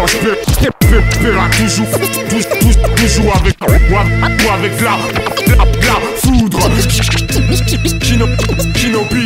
revanche paiera toujours, toujours, toujours avec, avec la, foudre.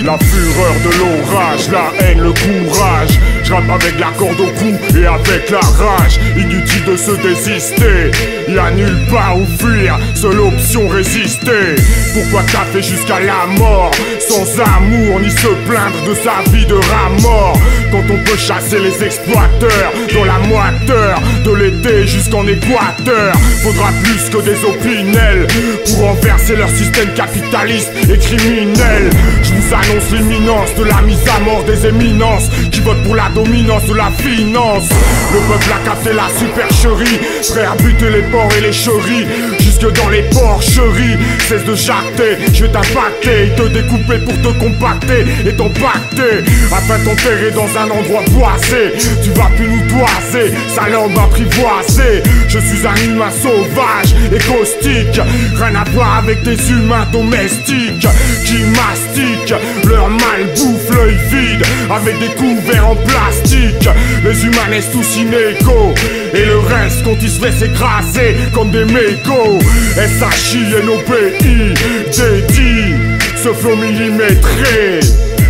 La fureur de l'orage, la haine, le courage. Je avec la corde au cou et avec la rage. Inutile de se désister, y a nulle part où fuir, seule option résister. Pourquoi fait jusqu'à la mort, sans amour ni se plaindre de sa vie de rat mort Quand on peut chasser les exploiteurs dans la moiteur de l'été jusqu'en Équateur. Faudra plus que des opinels pour renverser leur système capitaliste et criminel. Je vous annonce l'imminence de la mise à mort des éminences qui votent pour la dominance de la finance. Le peuple a capté la supercherie, prêt à buter les porcs et les cheries, jusque dans les porcheries. Cesse de jacter, je vais t'impacter, te découper pour te compacter et t'empacter, afin t'enterrer dans un endroit boisé. Tu vas plus nous toiser, sa langue apprivoisée. Je suis un humain sauvage et caustique, rien à voir avec des humains domestiques qui avec des couverts en plastique. Les humains naissent tous inégaux et le reste quand ils se laissent écraser comme des mégots. SHI pays dédient ce flot millimétré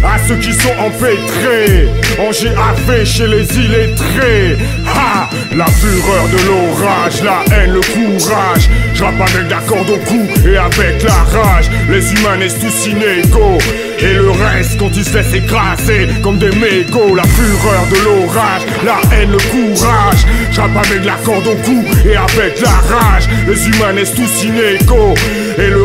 à ceux qui sont empêtrés en GAV chez les illettrés. Ha! La fureur de l'orage, la haine, le courage. J'rappe avec la corde au cou et avec la rage. Les humains naissent tous inégaux. Et le reste quand ils se laissent écraser comme des mégots. La fureur de l'orage, la haine, le courage. J'rappe avec la corde au cou et avec la rage. Les humains naissent tous inégaux. Et le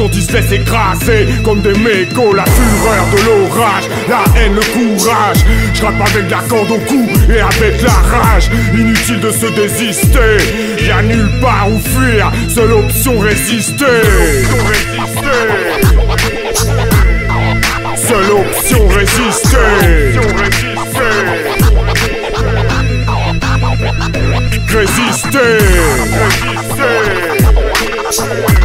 quand se comme des mégots. La fureur de l'orage, la haine, le courage. J'rappe avec la corde au cou et avec la rage. Inutile de se désister. Y'a nulle part où fuir, seule option résister. Seule option résister. Résister. Résister.